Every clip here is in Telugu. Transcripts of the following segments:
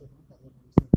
muchas gracias.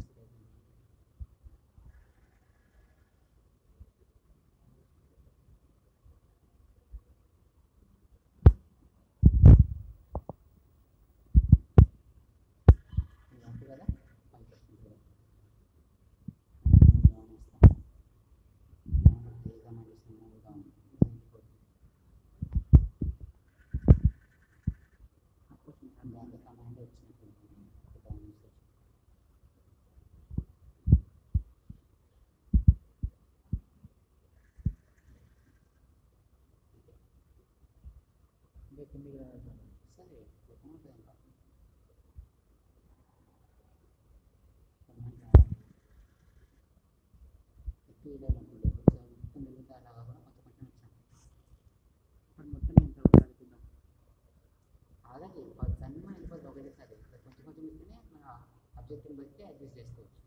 Que కిందికి రావాలి సరే ఉంటుంది ఎక్కువ కొంచెం మిగతా అలా కాకుండా కొంచెం కొంచెం వచ్చాను ఇప్పుడు మొత్తం ఎంత అవుతుంది అలాగే ఆగండి సన్నిమా వెళ్ళిపోతుంది ఒకటేసారి కొంచెం కొంచెం ఇస్తేనే మన అబ్జెక్టివ్ బట్టి అడ్జస్ట్ చేసుకోవచ్చు.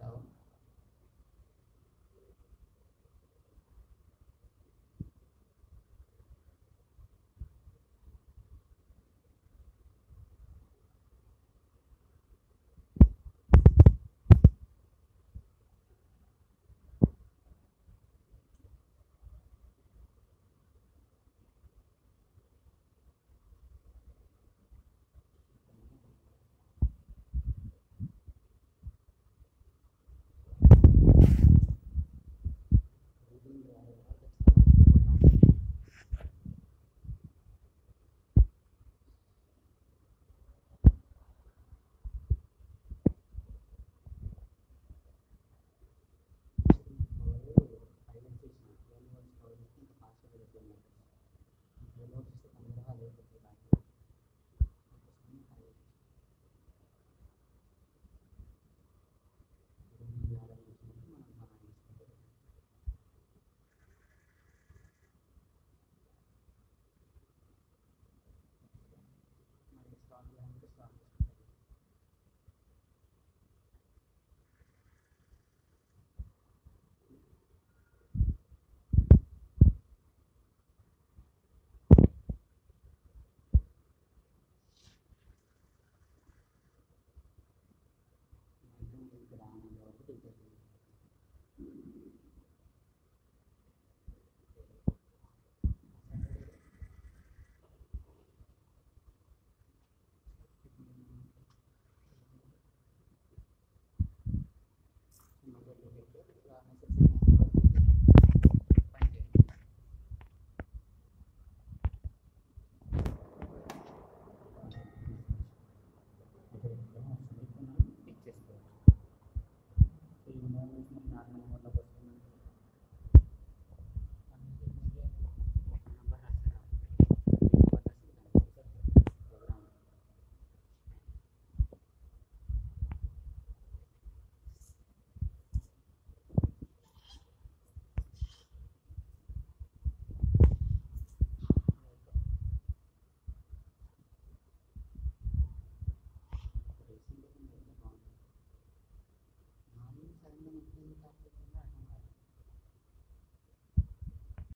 No.